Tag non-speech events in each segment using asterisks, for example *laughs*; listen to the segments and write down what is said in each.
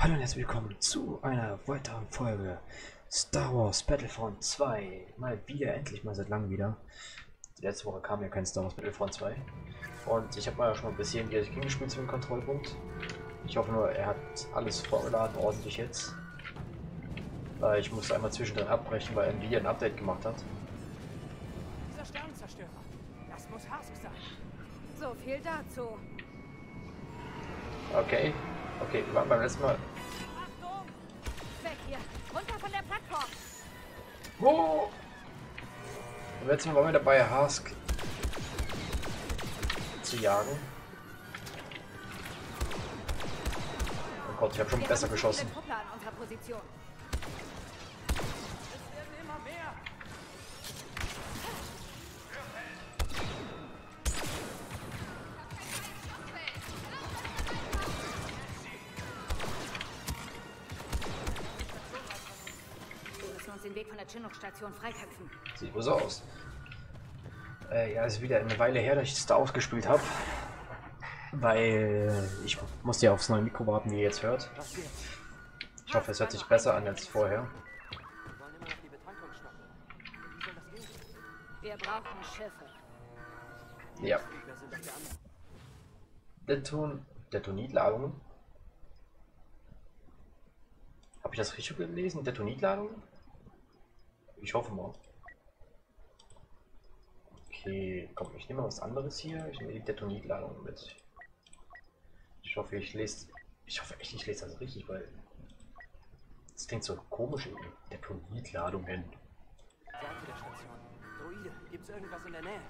Hallo und herzlich willkommen zu einer weiteren Folge Star Wars Battlefront 2. Mal wieder, endlich mal seit langem wieder. Letzte Woche kam ja kein Star Wars Battlefront 2. Und ich habe mal schon mal ein bisschen wieder gespielt zu dem Kontrollpunkt. Ich hoffe nur, er hat alles vorgeladen, ordentlich jetzt. Weil ich musste einmal zwischendrin abbrechen, weil Nvidia ein Update gemacht hat. Dieser Sternenzerstörer. Das muss Hask sein. So viel dazu. Okay. Okay, wir waren beim letzten Mal. Achtung! Weg hier! Runter von der Plattform! Oh! Beim letzten Mal waren wir dabei, Hask zu jagen. Oh Gott, ich habe schon besser geschossen. Truppler an unserer Position. Der Chinook-Station freikämpfen. Sieht wohl so aus. Äh, ja, ist wieder eine Weile her, dass ich Star Wars gespielt habe. Weil ich musste ja aufs neue Mikro warten, wie ihr jetzt hört. Ich hoffe, es hört sich besser an als vorher. Wir das brauchen Schiffe. Ja. Deton Detonitladungen. Habe ich das richtig gelesen? Detonitladungen? Ich hoffe mal. Okay, komm, ich nehme mal was anderes hier. Ich nehme die Detonitladungen mit. Ich hoffe, ich lese. Ich hoffe echt, ich lese das richtig, weil. Das klingt so komisch irgendwie. Detonitladungen. Seite der Station. Droide, gibt's irgendwas in der Nähe?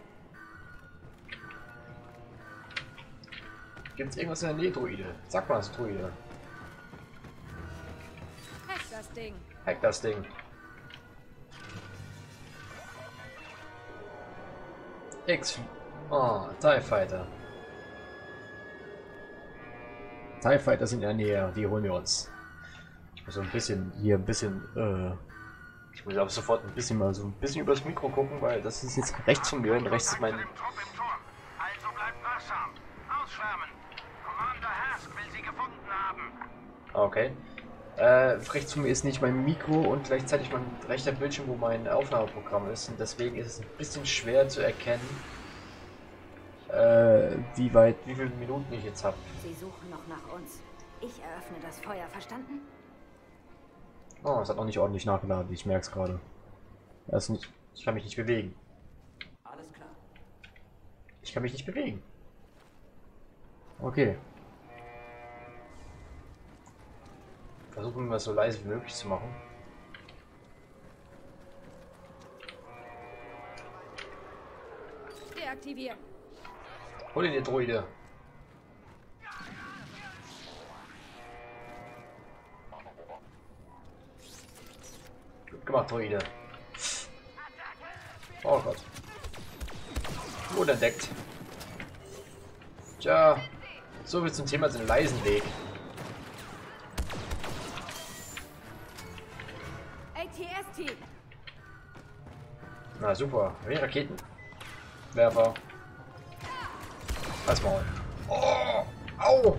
Gibt es irgendwas in der Nähe, Druide? Sag mal, Druide. Hack das Ding. Hack das Ding. X. Oh, TIE Fighter. TIE Fighter sind in der Nähe, die holen wir uns. Ich muss so ein bisschen hier ein bisschen, äh, ich muss aber sofort ein bisschen mal so ein bisschen übers Mikro gucken, weil das ist jetzt rechts von mir und rechts ist mein. Also. Okay. Äh, rechts von mir ist nicht mein Mikro und gleichzeitig mein rechter Bildschirm, wo mein Aufnahmeprogramm ist. Und deswegen ist es ein bisschen schwer zu erkennen, äh, wie weit, wie viele Minuten ich jetzt habe. Sie suchen noch nach uns. Ich eröffne das Feuer, verstanden? Oh, es hat noch nicht ordentlich nachgeladen, ich merke es gerade. Das ist nicht, ich kann mich nicht bewegen. Alles klar. Ich kann mich nicht bewegen. Okay. Versuchen wir es so leise wie möglich zu machen. Deaktivieren. Hol dir die Droide. Gut gemacht, Droide. Oh Gott. Wurde entdeckt. Tja, so viel zum Thema den leisen Weg. Na super, wie Raketenwerfer. Pass mal. Oh, au!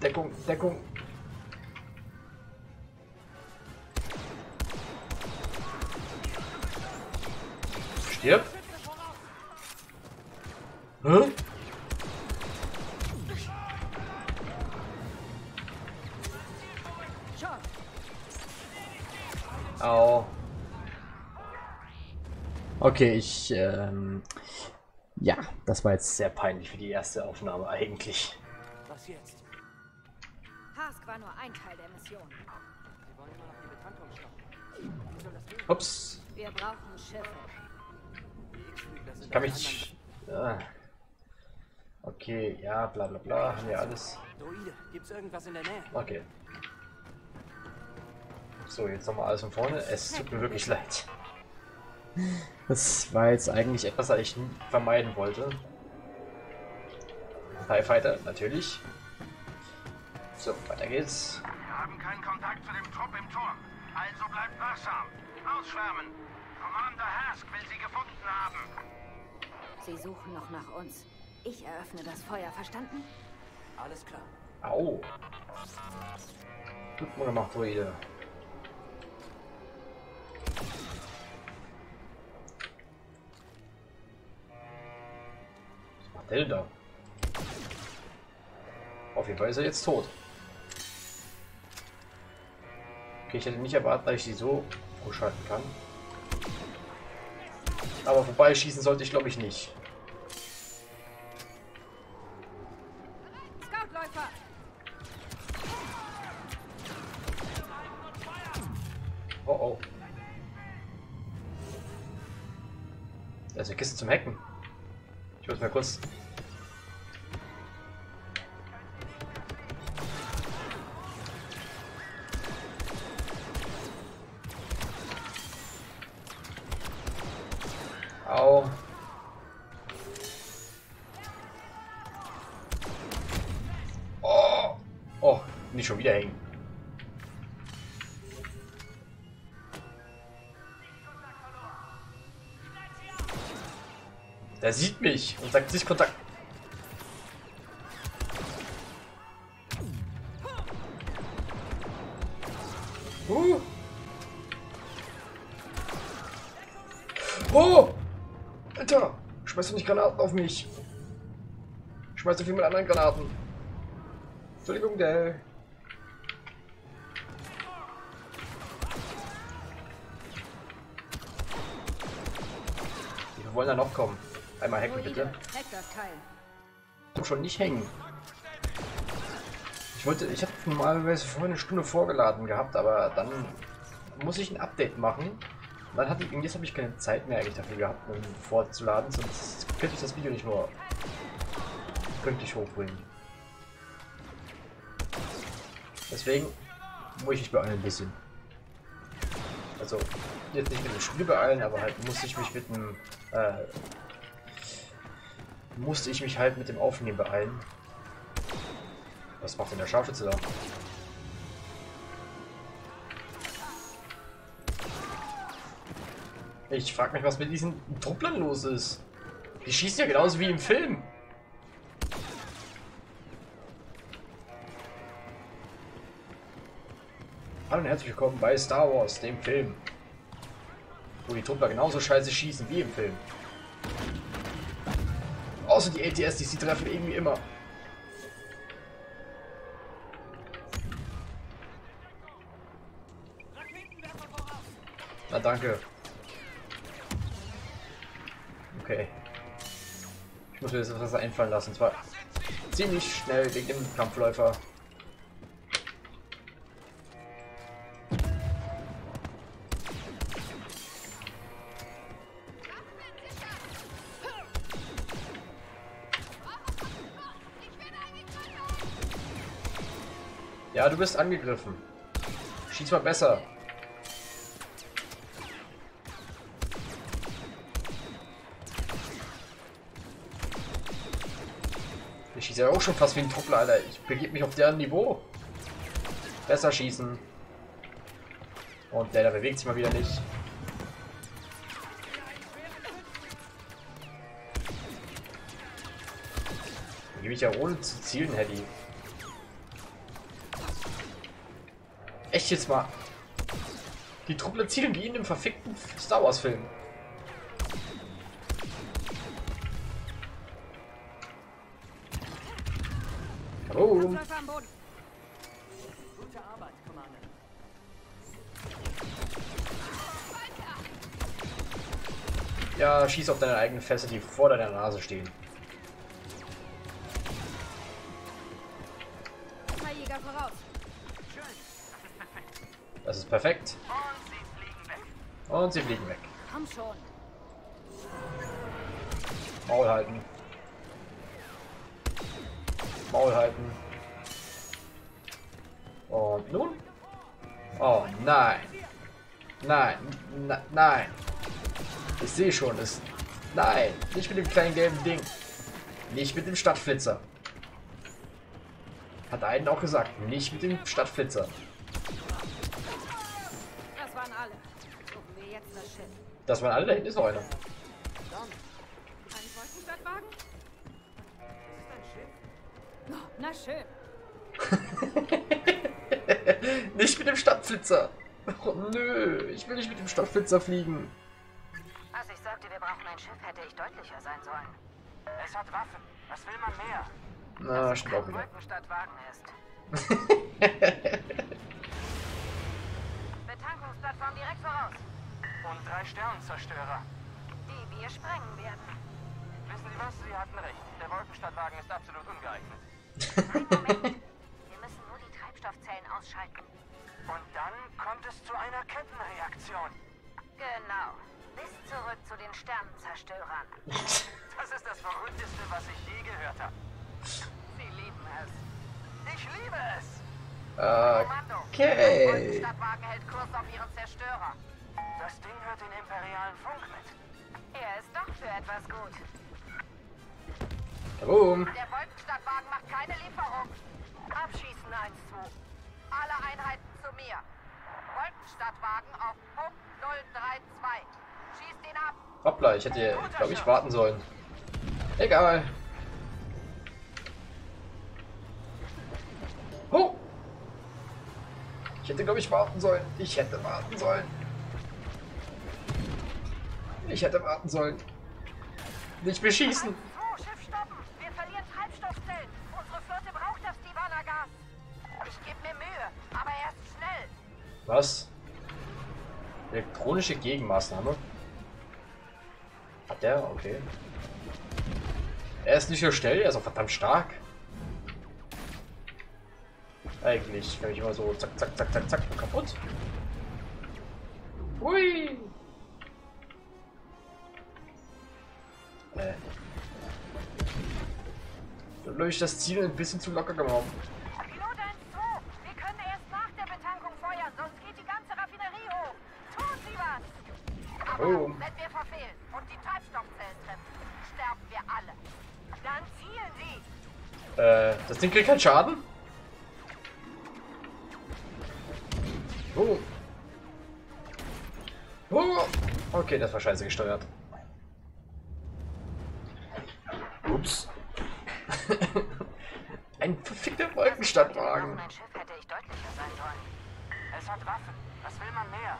Deckung, Deckung. Stirb. Hä? Okay, ich, ähm, ja, das war jetzt sehr peinlich für die erste Aufnahme eigentlich. Was jetzt? Hask war nur ein Teil der Mission. Wir wollen immer noch die Betankung stoppen. Wie soll das gehen? Ups, Wir brauchen Schiffe. Sind kann mich. Ah. Okay, ja, bla bla bla, haben wir alles. Droide, gibt's irgendwas in der Nähe? Okay. So, jetzt nochmal alles von vorne. Es tut mir wirklich leid. Das war jetzt eigentlich etwas, das ich vermeiden wollte. TIE Fighter, natürlich. So, weiter geht's. Wir haben keinen Kontakt zu dem Trupp im Turm. Also bleibt wachsam. Ausschwärmen. Commander Hask will sie gefunden haben. Sie suchen noch nach uns. Ich eröffne das Feuer, verstanden? Alles klar. Au. Gut mal gemacht, Druide. Was macht der denn da? Auf jeden Fall ist er jetzt tot. Okay, ich hätte nicht erwartet, dass ich sie so schalten kann. Aber vorbeischießen sollte ich glaube ich nicht. Au. Oh. Oh, nicht schon wieder hängen. Der sieht mich und sagt sich auf mich! Schmeiß viel mit anderen Granaten. Entschuldigung, der. Wir wollen da noch kommen. Einmal hacken bitte. Doch schon nicht hängen. Ich wollte, ich habe normalerweise vorhin eine Stunde vorgeladen gehabt, aber dann muss ich ein Update machen. Hatte ich, jetzt habe ich keine Zeit mehr eigentlich dafür gehabt, um vorzuladen, sonst könnte ich das Video nicht nur pünktlich hochbringen. Deswegen muss ich mich beeilen ein bisschen. Also, jetzt nicht mit dem Spiel beeilen, aber halt muss ich mich mit dem äh, musste ich mich halt mit dem Aufnehmen beeilen. Was macht denn der Scharfschütze da? Ich frag mich, was mit diesen Trupplern los ist. Die schießen ja genauso wie im Film. Hallo und herzlich willkommen bei Star Wars, dem Film. Wo die Truppler genauso scheiße schießen wie im Film. Außer die ATS, die sie treffen irgendwie immer. Na danke. Okay. Ich muss mir jetzt etwas einfallen lassen. Und zwar ziemlich schnell wegen dem Kampfläufer. Ja, du bist angegriffen. Schieß mal besser. Schieße ja auch schon fast wie ein Truppler, Alter. Ich begebe mich auf deren Niveau. Besser schießen. Und der da bewegt sich mal wieder nicht. Gebe ich ja ohne zu zielen, Hedy. Echt jetzt mal. Die Truppler zielen wie in einem verfickten Star Wars Film. Oh. Gute Arbeit, Commander. Ja, schieß auf deine eigenen Fässer, die vor deiner Nase stehen. Zwei Jäger voraus. Das ist perfekt. Und sie fliegen weg. Und sie fliegen weg. Komm schon. Maul halten. Maul halten. Und nun? Oh nein. Nein. Na, nein. Ich sehe schon, es. Nein. Nicht mit dem kleinen gelben Ding. Nicht mit dem Stadtflitzer. Hat einen auch gesagt. Nicht mit dem Stadtflitzer. Das waren alle. Das waren alle. Da hinten ist noch einer. Das ist ein Schiff. Oh, na schön. *laughs* Stadtflitzer. Oh nö, ich will nicht mit dem Stadtflitzer fliegen. Als ich sagte, wir brauchen ein Schiff, hätte ich deutlicher sein sollen. Es hat Waffen. Was will man mehr? Na, auch wieder. Wolkenstadtwagen ist. *laughs* Betankungsplattform direkt voraus. Und drei Sternenzerstörer. Die wir sprengen werden. Wissen Sie was? Sie hatten recht. Der Wolkenstadtwagen ist absolut ungeeignet. Wir müssen nur die Treibstoffzellen ausschalten. Und dann kommt es zu einer Kettenreaktion. Genau. Bis zurück zu den Sternenzerstörern. Das ist das Verrückteste, was ich je gehört habe. Sie lieben es. Ich liebe es. Kommando. Der Okay. Wolkenstadtwagen hält Kurs auf ihren Zerstörer. Das Ding hört den imperialen Funk mit. Er ist doch für etwas gut. Boom. Der Wolkenstadtwagen macht keine Lieferung. Abschießen 1-2. Alle Einheiten zu mir. Wolkenstadtwagen auf Punkt 032. Schießt ihn ab. Hoppla, ich hätte, glaube ich, warten sollen. Egal. Oh. Ich hätte, glaube ich, warten sollen. Ich hätte warten sollen. Ich hätte warten sollen. Nicht beschießen. Mir Mühe, aber erst schnell. Was? Elektronische Gegenmaßnahme? Hat der? Okay. Er ist nicht nur schnell, er ist auch verdammt stark. Eigentlich, wenn ich immer so zack, zack, zack, zack, zack, kaputt. Hui! Äh. Habe ich das Ziel ein bisschen zu locker genommen. Ding kriegt keinen Schaden? Oh. Oh. Okay, das war scheiße gesteuert. Ups. *laughs* Ein verfickter Wolkenstadtwagen. brauchen ein Schiff, hätte ich deutlicher sein sollen. Es hat Waffen. Was will man mehr?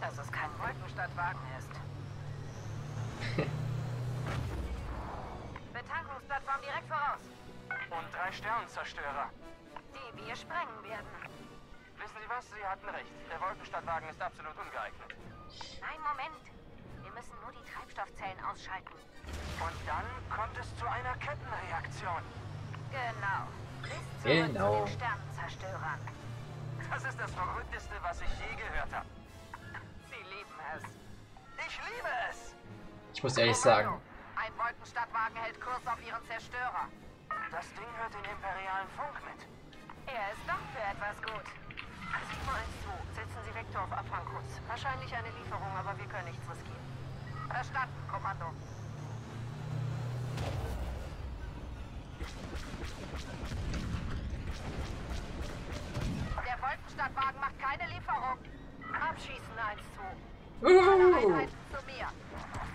Dass es kein Wolkenstadtwagen ist. *laughs* Betankungsplattform direkt voraus. Und drei Sternenzerstörer. Die wir sprengen werden. Wissen Sie was? Sie hatten recht. Der Wolkenstadtwagen ist absolut ungeeignet. Nein, Moment. Wir müssen nur die Treibstoffzellen ausschalten. Und dann kommt es zu einer Kettenreaktion. Genau. Bis zurück Genau. zu den Sternenzerstörern. Das ist das Verrückteste, was ich je gehört habe. Sie lieben es. Ich liebe es. Ich muss ehrlich sagen, Ein Wolkenstadtwagen hält Kurs auf ihren Zerstörer. Das Ding hört den imperialen Funk mit. Er ist doch für etwas gut. 712, setzen Sie Vektor auf Abfangkurs. Wahrscheinlich eine Lieferung, aber wir können nichts riskieren. Verstanden, Kommando. Der Wolkenstadtwagen macht keine Lieferung. Abschießen 1-2. Alle Uhu. Einheiten zu mir.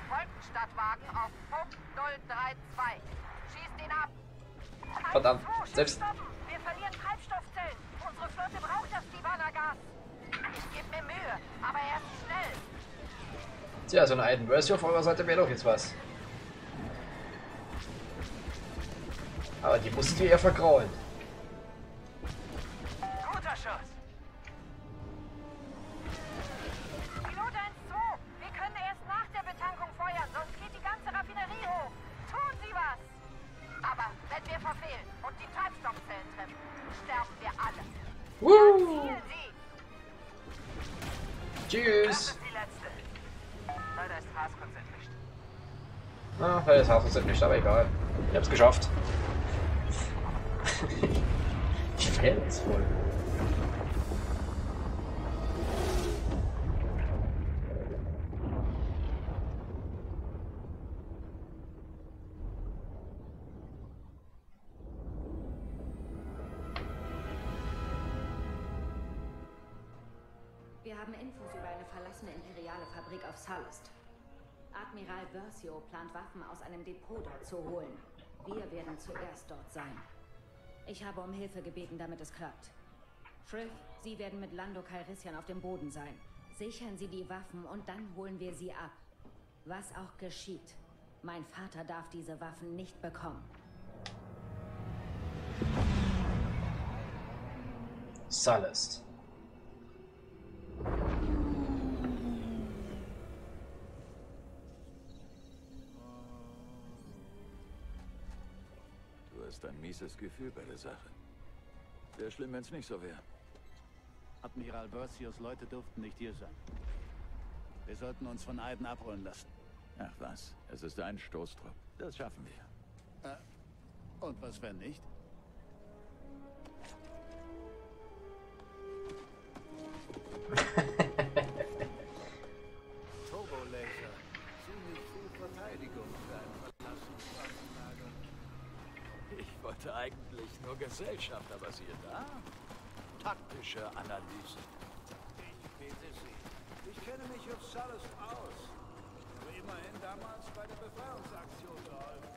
Wolkenstadtwagen auf Punkt 032. Schießt ihn ab. Verdammt, 1-2, Schiff selbst-. Wir verlieren Treibstoffzellen. Unsere Flotte braucht das Divana-Gas. Ich gebe mir Mühe, aber erst schnell. Tja, so eine Iron auf eurer Seite wäre doch jetzt was. Aber die musstet ihr eher vergraulen. Das Haus ist nicht, aber egal. Ich hab's geschafft. Die Fans voll. Versio plant Waffen aus einem Depot dort zu holen. Wir werden zuerst dort sein. Ich habe um Hilfe gebeten, damit es klappt. Frith, Sie werden mit Lando Calrissian auf dem Boden sein. Sichern Sie die Waffen und dann holen wir sie ab. Was auch geschieht. Mein Vater darf diese Waffen nicht bekommen. Salest. Mieses Gefühl bei der Sache. Wäre schlimm, wenn es nicht so wäre. Admiral Versios Leute durften nicht hier sein. Wir sollten uns von Aiden abholen lassen. Ach was, es ist ein Stoßtrupp. Das schaffen wir. Und was wenn nicht? *laughs* wollte eigentlich nur Gesellschaft, aber siehe da. Taktische Analyse. Ich bitte Sie. Ich kenne mich auf Salus aus. Aber immerhin damals bei der Befreiungsaktion geholfen.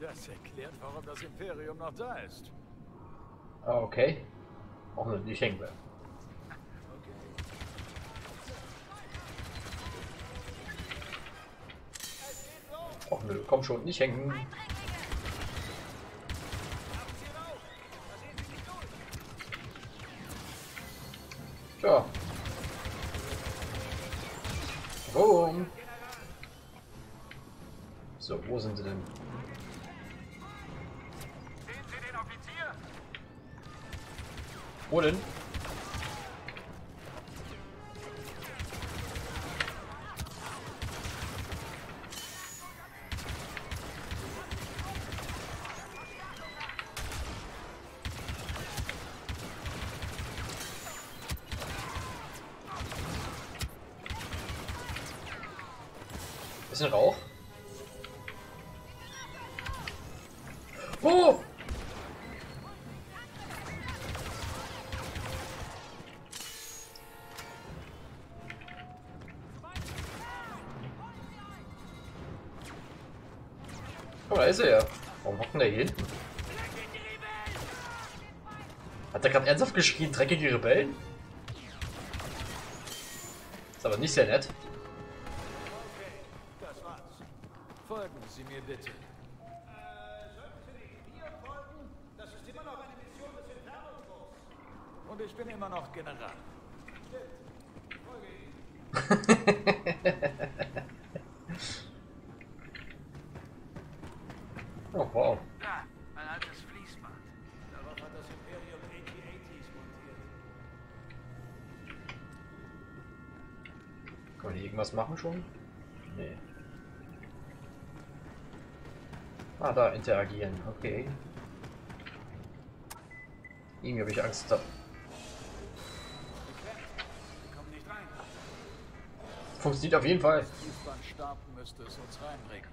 Das erklärt, warum das Imperium noch da ist. Ah, okay. Auch nur. Och nö, komm schon, nicht hängen. Tja. Boom. So, wo sind sie denn? Sehen Sie den Offizier? Wo denn? Oh, da ist er ja. Warum hockt der hier hinten? Hat er gerade ernsthaft geschrien, dreckige Rebellen? Ist aber nicht sehr nett. Das war's. Folgen Sie mir bitte. Das ist immer noch eine Mission des Inferno. Und ich bin immer noch General. Oh, *laughs* machen schon? Nee. Ah, da, interagieren. Okay. Irgendwie habe ich Angst da. Sie kommen nicht rein. Funktioniert auf jeden Fall. Fließband starten müsste es uns reinbringen.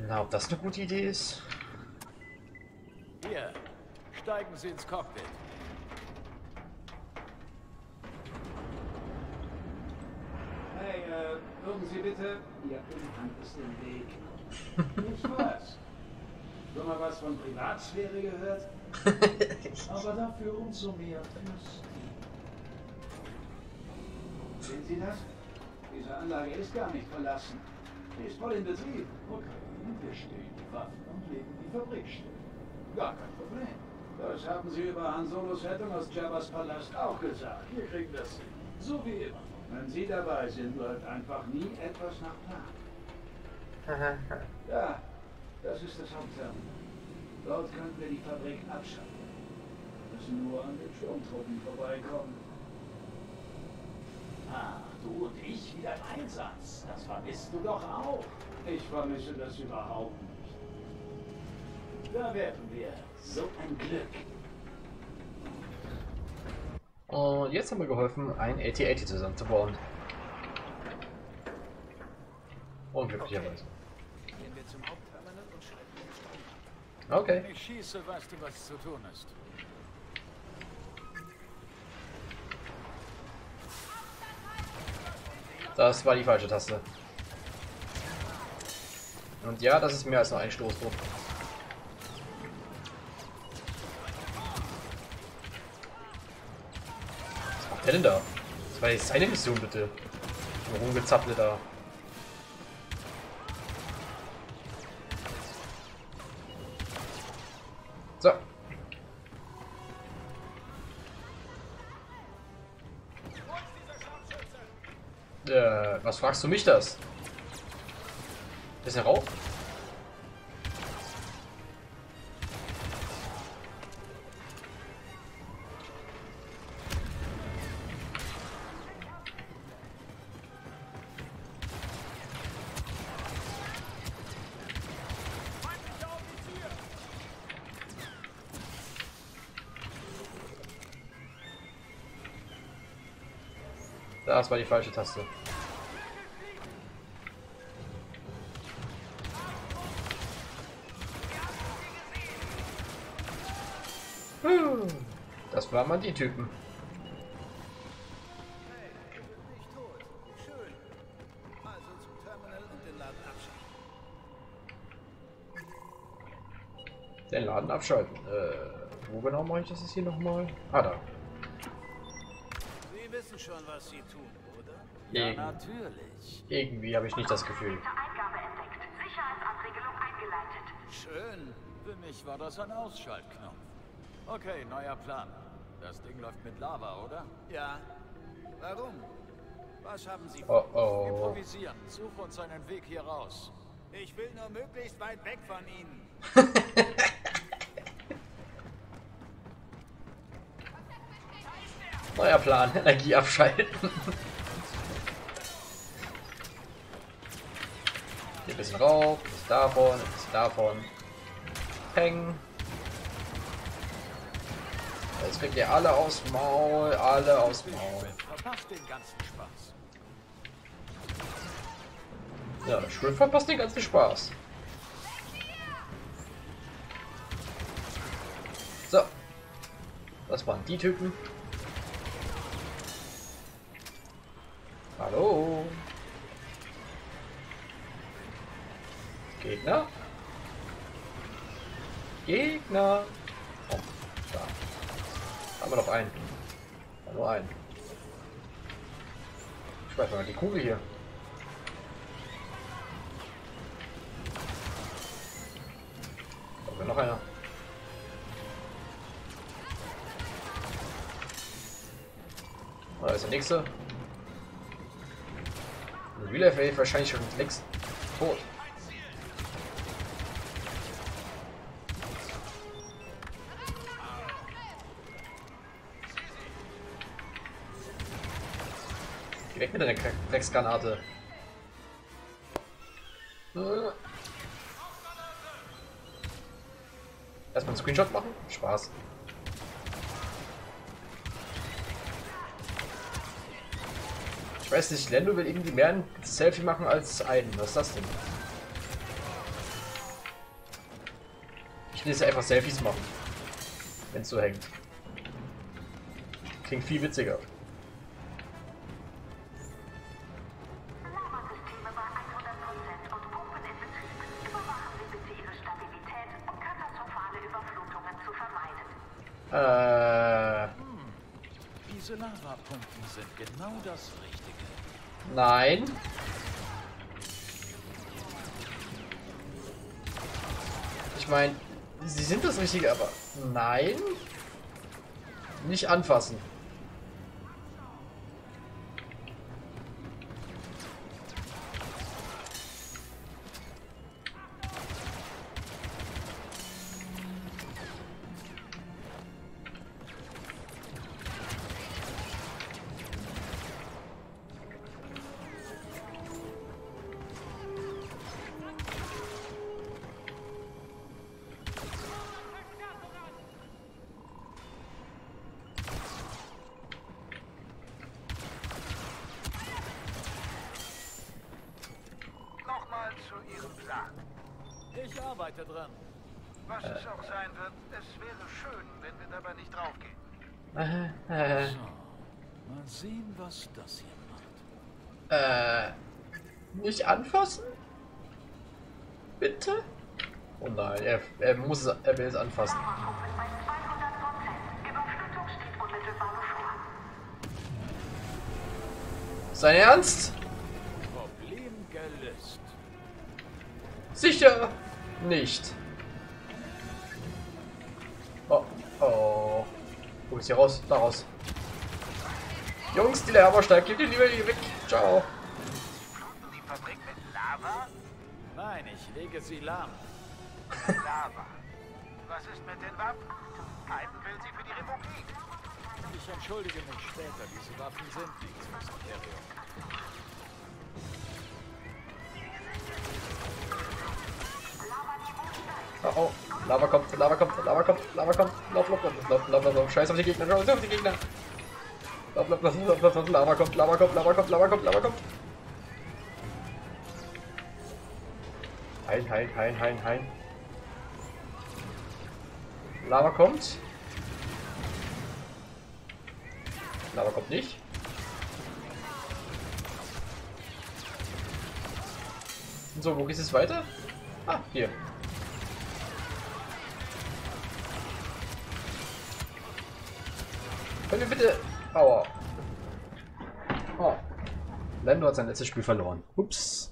Na, ob das eine gute Idee ist? Hier, steigen Sie ins Cockpit. Sie bitte... Ihr Umhang ist im Weg. *laughs* Nicht was? Schon mal was von Privatsphäre gehört? *laughs* Aber dafür umso mehr Mystik. Sehen Sie das? Diese Anlage ist gar nicht verlassen. Sie ist voll in Betrieb. Okay, wir stehen die Waffen und legen die Fabrik still. Gar kein Problem. Das haben Sie über Han Solos Rettung aus Jabba's Palast auch gesagt. Wir kriegen das hin. So wie immer. Wenn Sie dabei sind, läuft einfach nie etwas nach Plan. *laughs* Ja, das ist das Hauptterminal. Dort könnten wir die Fabrik abschaffen. Wir müssen nur an den Sturmtruppen vorbeikommen. Ach, du und ich wieder im Einsatz. Das vermisst du doch auch. Ich vermisse das überhaupt nicht. Da wären wir. So ein Glück. Und jetzt haben wir geholfen, ein AT-AT zusammenzubauen. Unglücklicherweise. Und. Okay. Ich schieße, weißt du, was zu tun ist. Das war die falsche Taste. Und ja, das ist mehr als nur ein Stoßdruck. Wer denn da? Das war jetzt seine Mission, bitte. Rumgezapple da. So. Äh, was fragst du mich das? Bisschen Rauch? Das war die falsche Taste. Hm, Das waren mal die Typen. Den Laden abschalten. Äh, wo genau mache ich das jetzt hier nochmal? Ah, da. Schon, was Sie tun, oder? Irgend natürlich. irgendwie habe ich nicht das Gefühl. Eingabe entdeckt. Sicherheitsabriegelung eingeleitet. Schön. Für mich war das ein Ausschaltknopf. Okay, neuer Plan. Das Ding läuft mit Lava, oder? Ja. Warum? Was haben Sie Oh oh. Improvisieren. Such uns einen Weg hier raus. Ich will nur möglichst weit weg von Ihnen. *laughs* Neuer Plan. Energie abschalten. Hier ein bisschen Rauch, ein bisschen davon, ein bisschen davon. Peng. Jetzt kriegt ihr alle aus Maul, alle aus Maul. Verpasst den ganzen Spaß. Ja, schön verpasst den ganzen Spaß. So. Das waren die Typen. Hallo. Gegner. Gegner. Oh, da. Haben wir noch einen. Ja, nur einen. Ich weiß mal die Kugel hier. Noch einer. Da ist der nächste. Real Life wäre ich wahrscheinlich schon längst tot. Geh weg mit deiner Drecksgranate. Äh. Erstmal einen Screenshot machen? Spaß. Ich weiß nicht, Lando will irgendwie mehr ein Selfie machen als einen. Was ist das denn? Ich will jetzt einfach Selfies machen. Wenn es so hängt. Klingt viel witziger. Sind genau das Richtige. nein. Ich meine, sie sind das Richtige, aber nein. Nicht anfassen. So. Mal sehen, was das hier macht. äh, nicht anfassen? Bitte? Oh nein, er, er muss es, er will es anfassen. Lavapumpen bei 200%. Überflutung steht unmittelbar bevor. Sein Ernst? Problem gelöst. Sicher nicht. Ist hier raus? Da raus. Jungs, die Lava steigt. Geht die lieber hier weg. Ciao. Die Fabrik mit Lava? Nein, ich lege sie lahm. Lava. Was ist mit den Waffen? Hyden will sie für die Republik. Ich entschuldige mich später. Diese Waffen sind nichts fürs Imperium. Oh, oh. Lava kommt, Lava kommt, Lava kommt, Lava kommt. Lauf, lauf, lauf, lauf, lauf, lauf, lauf. Scheiß auf die Gegner, scheiß auf die Gegner. Lauf, lauf, lauf, lauf, lauf, lauf. Lava kommt, Lava kommt, Lava kommt, Lava kommt, Lava kommt. Hein, hein, hein, hein, hein. Lava kommt. Lava kommt nicht. So, wo geht es weiter? Ah, hier. Können wir bitte... Aua. Oh. Lando hat sein letztes Spiel verloren. Ups.